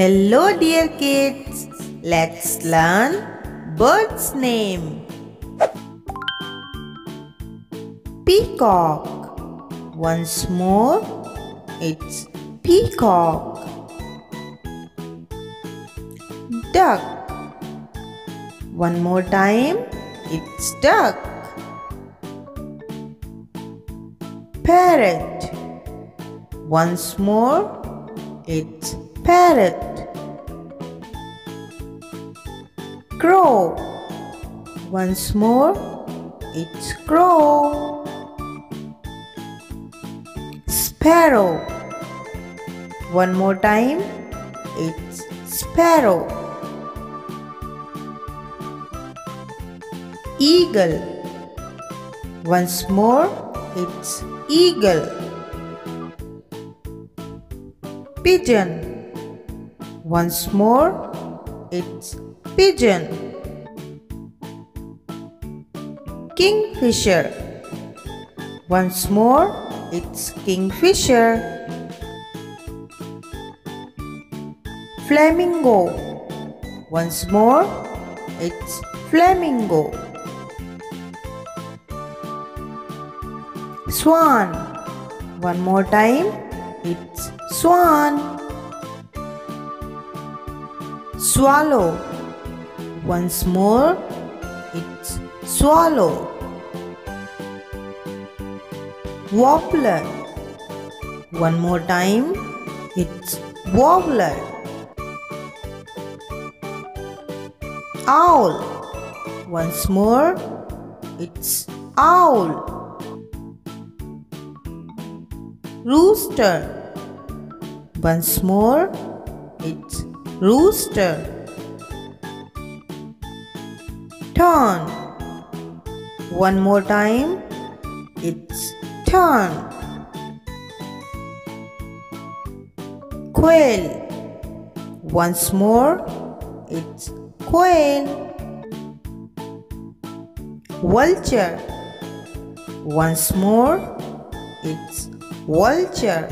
Hello dear kids. Let's learn bird's name. Peacock. Once more, it's peacock. Duck. One more time, it's duck. Parrot. Once more, it's parrot. Crow. Once more, it's crow. Sparrow. One more time, it's sparrow. Eagle. Once more, it's eagle. Pigeon. Once more, it's pigeon. Kingfisher. Once more, it's kingfisher. Flamingo. Once more, it's flamingo. Swan. One more time, it's swan. Swallow. Once more, it's swallow. Warbler. One more time, it's warbler. Owl. Once more, it's owl. Rooster. Once more, it's rooster. tern One more time, it's tern Quail. Once more, it's quail. Vulture. Once more, it's vulture.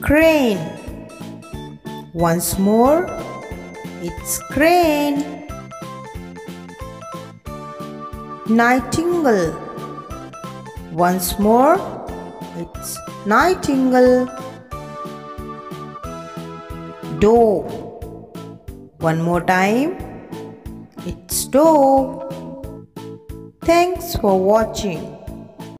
Crane. Once more, it's crane. Nightingale. Once more, it's nightingale. Dove. One more time, it's dove. Thanks for watching.